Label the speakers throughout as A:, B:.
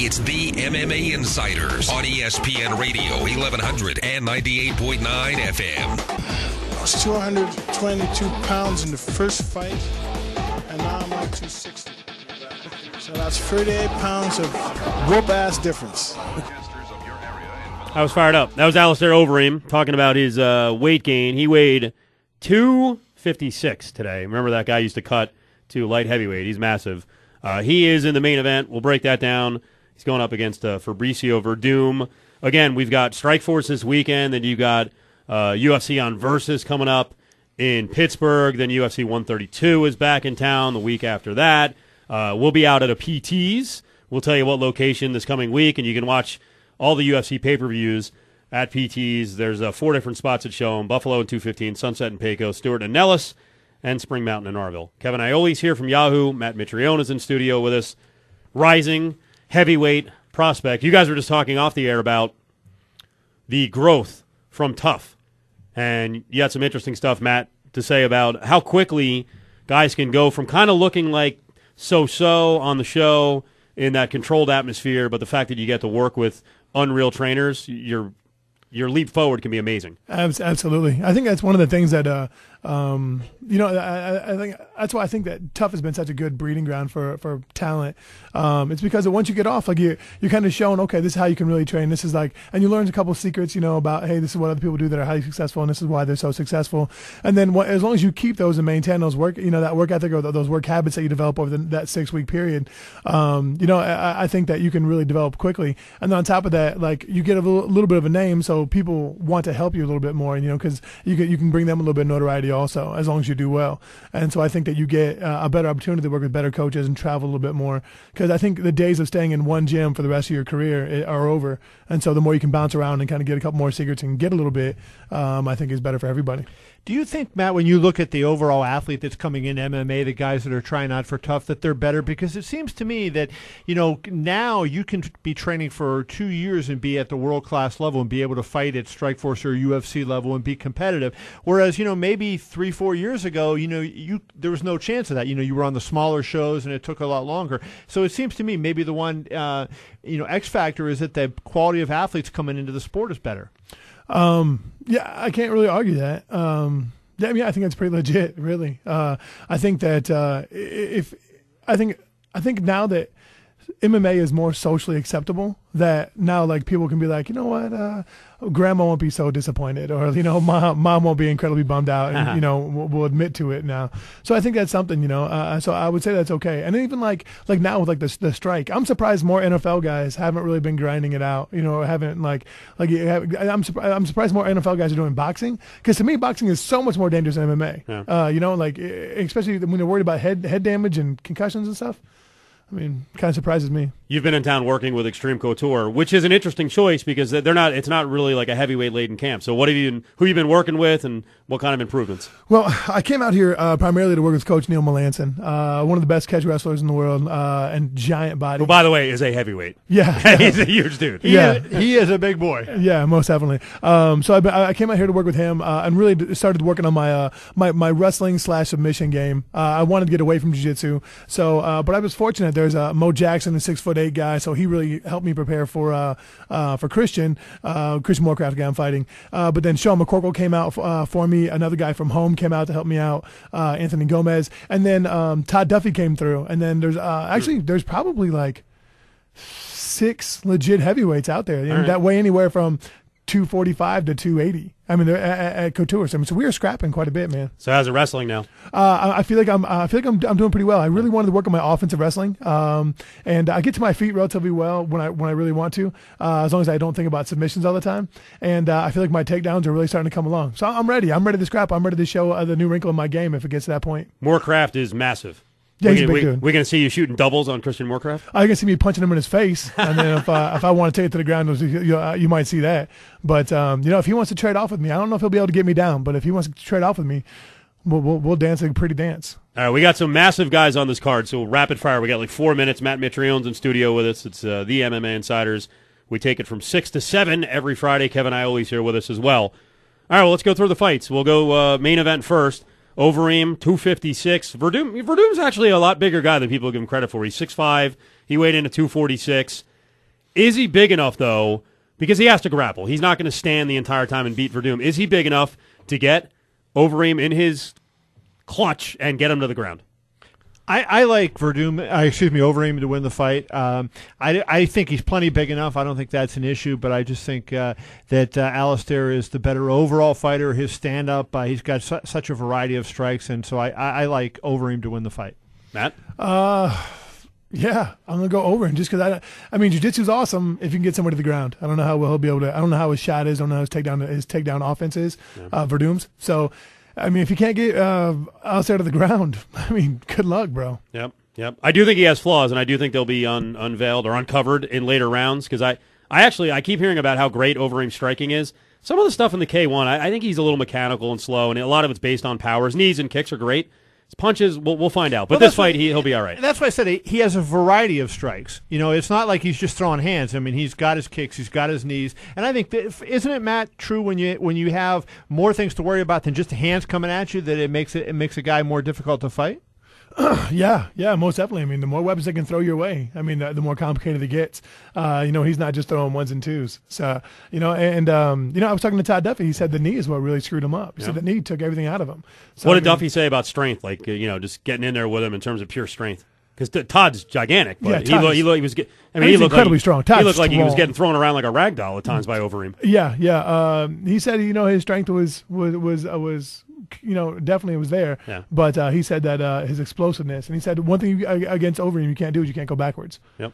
A: It's the MMA Insiders on ESPN Radio 1100 and 98.9 FM.
B: I was 222 pounds in the first fight, and now I'm like 260. So that's 38 pounds of whoop ass difference.
C: I was fired up. That was Alistair Overeem talking about his uh, weight gain. He weighed 256 today. Remember that guy used to cut to light heavyweight. He's massive. Uh, he is in the main event. We'll break that down. He's going up against uh, Fabricio Werdum. Again, we've got Strikeforce this weekend. Then you got uh, UFC on Versus coming up in Pittsburgh. Then UFC 132 is back in town the week after that. Uh, we'll be out at a PT's. We'll tell you what location this coming week, and you can watch all the UFC pay per views at PT's. There's uh, four different spots that show them Buffalo and 215, Sunset and Pecos, Stewart and Nellis, and Spring Mountain and Arville. Kevin Iole's here from Yahoo. Matt Mitrione is in studio with us. Rising heavyweight prospect. You guys were just talking off the air about the growth from TUF. And you had some interesting stuff, Matt, to say about how quickly guys can go from kind of looking like so so on the show in that controlled atmosphere, but the fact that you get to work with unreal trainers, your your leap forward can be amazing.
D: Absolutely. I think that's one of the things that, uh, um, you know, I, I- think that's why I think that TUF has been such a good breeding ground for, for talent. Um, it's because once you get off, like you, you're kind of shown, okay, this is how you can really train. This is like, and you learn a couple secrets, you know, about, hey, this is what other people do that are highly successful and this is why they're so successful. And then what, as long as you keep those and maintain those work, you know, that work ethic or those work habits that you develop over the, that six week period, um, you know, I, I think that you can really develop quickly. And then on top of that, like you get a little, little bit of a name, so people want to help you a little bit more, and you know, because you can, you can bring them a little bit of notoriety also, as long as you do well. And so I think that you get uh, a better opportunity to work with better coaches and travel a little bit more. Because I think the days of staying in one gym for the rest of your career are over. And so the more you can bounce around and kind of get a couple more secrets and get a little bit, um, I think is better for everybody.
E: Do you think, Matt, when you look at the overall athlete that's coming in MMA, the guys that are trying out for TUF, that they're better? Because it seems to me that, you know, now you can be training for two years and be at the world class level and be able to fight at Strikeforce or UFC level and be competitive. Whereas, you know, maybe three, four years ago, you know, you there was no chance of that. You know, you were on the smaller shows and it took a lot longer. So it seems to me maybe the one, uh, you know, X factor is that the quality of athletes coming into the sport is better.
D: Um, yeah, I can't really argue that. Um, yeah, I mean, I think that's pretty legit, really. Uh, I think that uh, if I think I think now that MMA is more socially acceptable, that now like people can be like, you know what, uh, grandma won't be so disappointed, or you know, mom mom won't be incredibly bummed out, and you know, will, will admit to it now. So I think that's something, you know. Uh, so I would say that's okay. And even like like now with like the the strike, I'm surprised more NFL guys haven't really been grinding it out, you know, haven't like like I'm surprised I'm surprised more NFL guys are doing boxing because to me boxing is so much more dangerous than MMA. Uh, you know, like especially when they're worried about head head damage and concussions and stuff. I mean, kind of surprises me.
C: You've been in town working with Xtreme Couture, which is an interesting choice because they're not. It's not really like a heavyweight laden camp. So, what have you? Who you been working with, and what kind of improvements?
D: Well, I came out here uh, primarily to work with Coach Neil Melanson, uh, one of the best catch wrestlers in the world, uh, and giant body.
C: Who, by the way, is a heavyweight.
D: yeah,
C: He's a huge dude.
E: He
D: Yeah.
E: is, he is a big boy.
D: Yeah, most definitely. Um, so I, I came out here to work with him uh, and really started working on my uh, my, my wrestling slash submission game. Uh, I wanted to get away from jiu-jitsu. So, uh, but I was fortunate. There's uh, Mo Jackson, a six foot eight guy, so he really helped me prepare for uh, uh, for Christian uh, Christian Morecraft guy I'm fighting. Uh, but then Sean McCorkle came out uh, for me. Another guy from home came out to help me out. Uh, Anthony Gomez, and then um, Todd Duffy came through. And then there's uh, actually there's probably like six legit heavyweights out there
C: right.
D: that weigh anywhere from 245 to 280. I mean, they're at, at, Couture. So, so we are scrapping quite a bit, man.
C: So, how's it wrestling now?
D: Uh, I, I feel like I'm. I feel like I'm, I'm doing pretty well. I really wanted to work on my offensive wrestling, um, and I get to my feet relatively well when I when I really want to, uh, as long as I don't think about submissions all the time. And uh, I feel like my takedowns are really starting to come along. So I'm ready. I'm ready to scrap. I'm ready to show uh, the new wrinkle in my game if it gets to that point.
C: Morecraft is massive.
D: Yeah,
C: we
D: he's a
C: can-
D: big
C: we. We're going to see you shooting doubles on Christian Morecraft.
D: I can see me punching him in his face, and then if uh, if I want to take it to the ground, you, you, uh, you might see that. But um, you know, if he wants to trade off with me, I don't know if he'll be able to get me down. But if he wants to trade off with me, we'll we'll, we'll dance a pretty dance.
C: All right, we got some massive guys on this card, so rapid fire. We got like four minutes. Matt Mitrione's in studio with us. It's uh, the MMA Insiders. We take it from six to seven every Friday. Kevin Iole's here with us as well. All right, well, let's go through the fights. We'll go uh, main event first. Overeem, 256. Werdum, Werdum's actually a lot bigger guy than people give him credit for. He's 6'5". He weighed in at 246. Is he big enough though? Because he has to grapple. He's not going to stand the entire time and beat Werdum. Is he big enough to get Overeem in his clutch and get him to the ground?
E: I, I like Werdum, uh, excuse me, Overeem to win the fight. Um, I, I think he's plenty big enough. I don't think that's an issue, but I just think uh, that uh, Alistair is the better overall fighter. His stand up, uh, he's got su- such a variety of strikes, and so I, I, I like Overeem to win the fight.
C: Matt?
D: Uh, yeah, I'm gonna go over him just because I, I mean, jujitsu's awesome if you can get somebody to the ground. I don't know how well he'll be able to. I don't know how his shot is. I don't know how his takedown his takedown offense is. Uh, Werdum's. So, I mean, if you can't get uh, outside of the ground, I mean, good luck, bro.
C: Yep, yep. I do think he has flaws, and I do think they'll be un- unveiled or uncovered in later rounds. Because I, I actually, I keep hearing about how great Overeem striking is. Some of the stuff in the K1, I, I think he's a little mechanical and slow, and a lot of it's based on power. His knees and kicks are great. His punches, we'll, we'll find out. But
E: Well,
C: this fight, he, he'll be all right.
E: That's why I said he, he has a variety of strikes. You know, it's not like he's just throwing hands. I mean, he's got his kicks, he's got his knees, and I think that, isn't it, Matt, true when you when you have more things to worry about than just hands coming at you that it makes it, it makes a guy more difficult to fight?
D: Yeah, yeah, most definitely. I mean, the more weapons they can throw your way, I mean, the, the more complicated it gets. Uh, you know, he's not just throwing ones and twos. So, you know, and um, you know, I was talking to Todd Duffy. He said the knee is what really screwed him up. He said the knee took everything out of him. So,
C: what
D: I
C: did
D: mean,
C: Duffy say about strength? Like, uh, you know, just getting in there with him in terms of pure strength? Because Todd's gigantic, but
D: Yeah,
C: he,
D: Todd
C: he, look, he was. Get, I mean, he
D: he's
C: looked
D: incredibly
C: like,
D: strong.
C: He looked like he was getting thrown around like a rag doll at times by Overeem.
D: Yeah, yeah. Um, he said, you know, his strength was was was uh, was, you know, definitely it was there.
C: Yeah.
D: But uh, he said that uh, his explosiveness, and he said one thing you- uh, against Overeem you can't do is you can't go backwards.
C: Yep.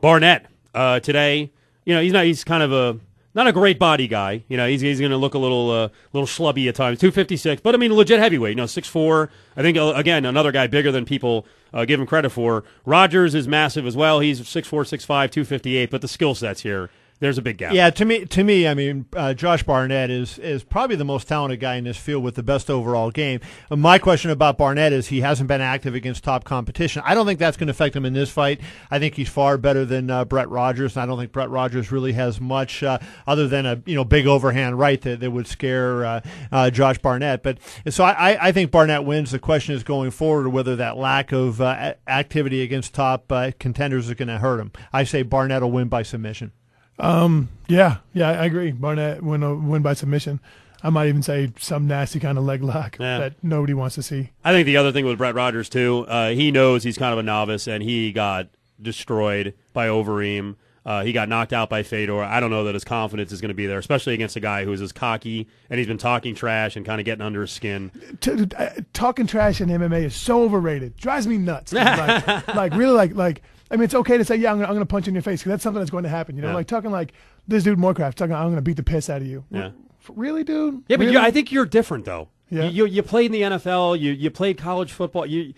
C: Barnett uh, today, you know, he's not. He's kind of a not a great body guy. You know, he's he's going to look a little uh, little schlubby at times. Two fifty six, but I mean, legit heavyweight. You know, six four. I think uh, again another guy bigger than people uh, give him credit for. Rogers is massive as well. He's six four, six five, two fifty eight. But the skill sets here, there's a big gap.
E: Yeah, to me, to me, I mean, uh, Josh Barnett is is probably the most talented guy in this field with the best overall game. Uh, my question about Barnett is he hasn't been active against top competition. I don't think that's going to affect him in this fight. I think he's far better than uh, Brett Rogers, and I don't think Brett Rogers really has much uh, other than a you know big overhand right that, that would scare uh, uh, Josh Barnett. But so I, I- think Barnett wins. The question is going forward whether that lack of activity against top contenders is going to hurt him. I say Barnett will win by submission.
D: Yeah, yeah, I agree. Barnett win uh, win by submission. I might even say some nasty kind of leg lock
C: Yeah.
D: that nobody wants to see.
C: I think the other thing with Brett Rogers too, uh, he knows he's kind of a novice, and he got destroyed by Overeem. Uh, he got knocked out by Fedor. I don't know that his confidence is going to be there, especially against a guy who's as cocky and he's been talking trash and kind of getting under his skin.
D: T- t- uh, talking trash in MMA is so overrated. Drives me nuts. like, like really, like like. I mean, it's okay to say, yeah, I'm gonna, I'm gonna punch you in your face because that's something that's going to happen. You know,
C: Yeah.
D: like talking like this dude Morecraft talking, I'm gonna beat the piss out of you.
C: Yeah.
D: Really, dude?
C: Yeah, but
D: Really?
C: I think you're different though.
D: Yeah.
C: You, you you played in the NFL. You you played college football. You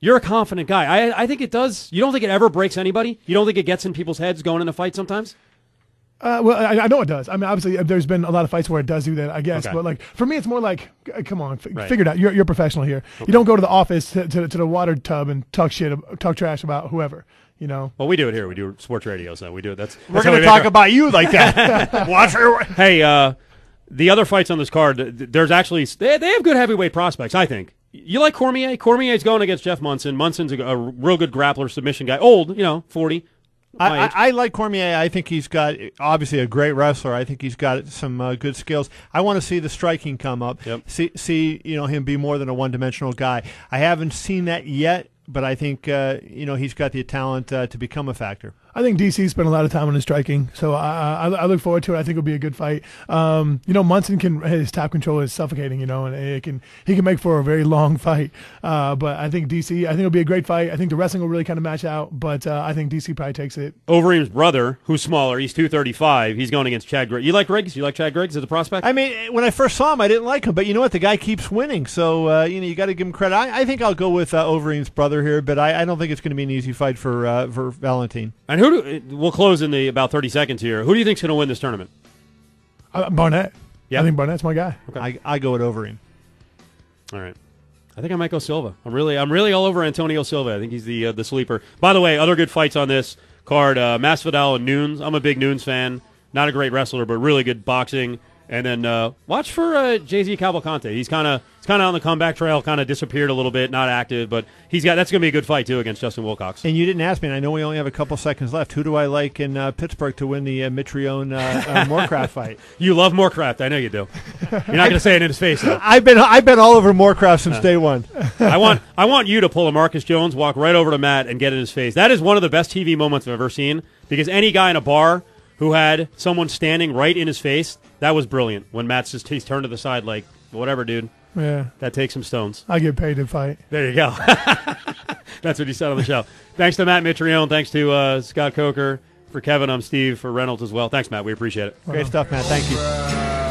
C: you're a confident guy. I I think it does. You don't think it ever breaks anybody. You don't think it gets in people's heads going in a fight sometimes.
D: Uh, well, I, I know it does. I mean, obviously, uh, there's been a lot of fights where it does do that, I guess.
C: Okay.
D: But like for me, it's more like, come on, f-
C: Right.
D: figure it out. You're, you're a professional here. You don't go to the office to, to, to the water tub and talk shit, talk trash about whoever. You know.
C: Well, we do it here. We do sports radio, so we do it. That's,
E: We're going to talk
C: our-
E: about you like that. Watch her.
C: Hey, uh, the other fights on this card, there's actually they, they have good heavyweight prospects. I think you like Cormier. Cormier's going against Jeff Monson. Monson's a, a real good grappler, submission guy. Old, you know, forty.
E: I, I. I like Cormier. I think he's got obviously a great wrestler. I think he's got some uh, good skills. I want to see the striking come up.
C: Yep.
E: See, see, you know him be more than a one-dimensional guy. I haven't seen that yet, but I think uh, you know he's got the talent uh, to become a factor.
D: I think DC spent a lot of time on his striking, so I, I, I look forward to it. I think it'll be a good fight. Um, you know, Monson can his top control is suffocating, you know, and it can he can make for a very long fight. Uh, but I think DC, I think it'll be a great fight. I think the wrestling will really kind of match out, but uh, I think DC probably takes it.
C: Overeem's brother, who's smaller, he's two thirty five. He's going against Chad Griggs. You like Griggs? You like Chad Griggs as a prospect?
E: I mean, when I first saw him, I didn't like him, but you know what? The guy keeps winning, so uh, you know you got to give him credit. I, I think I'll go with uh, Overeem's brother here, but I, I don't think it's going to be an easy fight for uh, for Valentine.
C: and who do we'll close in the about thirty seconds here. Who do you think's going to win this tournament?
D: Uh, Barnett,
C: Yeah.
D: I think Barnett's my guy.
E: I, I go with Overeem.
C: All right. I think I might go Silva. I'm really, I'm really all over Antonio Silva. I think he's the uh, the sleeper. By the way, other good fights on this card: uh, Masvidal and Noons. I'm a big Noons fan. Not a great wrestler, but really good boxing. And then uh, watch for uh, JZ Cavalcante. He's kind of he's kind of on the comeback trail. Kind of disappeared a little bit, not active, but he's got that's going to be a good fight too against Justin Wilcox.
E: And you didn't ask me, and I know we only have a couple seconds left. Who do I like in uh, Pittsburgh to win the uh, Mitrione uh, uh, Morecraft fight?
C: You love Morecraft, I know you do. You're not going to say it in his face. Though.
E: I've been I've been all over Morecraft since day one.
C: I want I want you to pull a Marcus Jones, walk right over to Matt, and get in his face. That is one of the best TV moments I've ever seen because any guy in a bar who had someone standing right in his face, that was brilliant. When Matt's just he's turned to the side like whatever, dude.
D: Yeah,
C: That takes some stones.
D: I get paid to fight.
C: There you go. That's what he said on the show. Thanks to Matt Mitrione. Thanks to uh, Scott Coker. For Kevin, I'm Steve. For Reynolds as well. Thanks, Matt. We appreciate it.
E: Great stuff, Matt. Thank you.